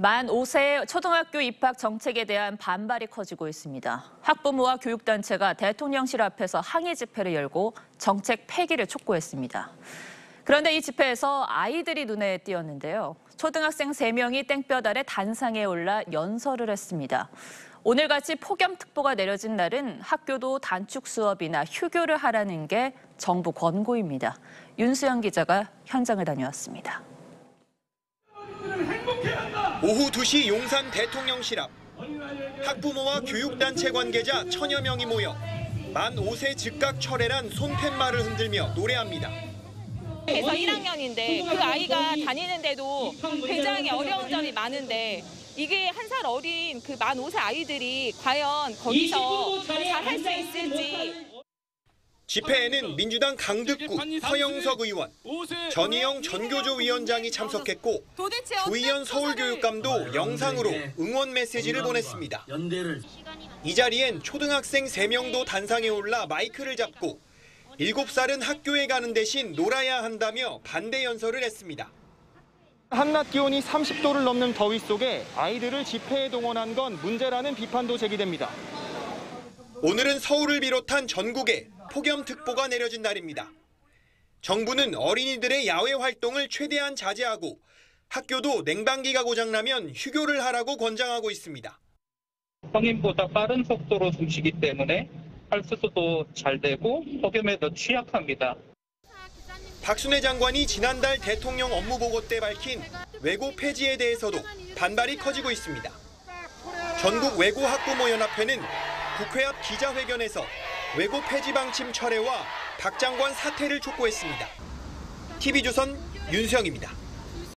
만 5세 초등학교 입학 정책에 대한 반발이 커지고 있습니다. 학부모와 교육단체가 대통령실 앞에서 항의 집회를 열고 정책 폐기를 촉구했습니다. 그런데 이 집회에서 아이들이 눈에 띄었는데요. 초등학생 3명이 땡볕 아래 단상에 올라 연설을 했습니다. 오늘같이 폭염특보가 내려진 날은 학교도 단축 수업이나 휴교를 하라는 게 정부 권고입니다. 윤수영 기자가 현장을 다녀왔습니다. 오후 2시 용산 대통령실 앞 학부모와 교육단체 관계자 천여 명이 모여 만 5세 즉각 철회란 손팻말을 흔들며 노래합니다. 그래서 1학년인데 그 아이가 다니는데도 굉장히 어려운 점이 많은데 이게 한 살 어린 그 만 5세 아이들이 과연 거기서 잘 할 수 있을지 집회에는 민주당 강득구 서영석 의원, 전희영 전교조 위원장이 참석했고 조희연 서울교육감도 영상으로 응원 메시지를 보냈습니다. 이 자리엔 초등학생 3명도 단상에 올라 마이크를 잡고 7살은 학교에 가는 대신 놀아야 한다며 반대 연설을 했습니다. 한낮 기온이 30도를 넘는 더위 속에 아이들을 집회에 동원한 건 문제라는 비판도 제기됩니다. 오늘은 서울을 비롯한 전국에 폭염특보가 내려진 날입니다. 정부는 어린이들의 야외 활동을 최대한 자제하고 학교도 냉방기가 고장나면 휴교를 하라고 권장하고 있습니다. 성인보다 빠른 속도로 숨쉬기 때문에 할 수도 잘 되고 폭염에 더 취약합니다. 박순애 장관이 지난달 대통령 업무보고 때 밝힌 외고 폐지에 대해서도 반발이 커지고 있습니다. 전국 외고 학부모 연합회는 국회 앞 기자회견에서 외고 폐지 방침 철회와 박 장관 사퇴를 촉구했습니다. TV조선 윤수영입니다.